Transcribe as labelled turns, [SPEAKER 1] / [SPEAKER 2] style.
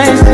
[SPEAKER 1] eyes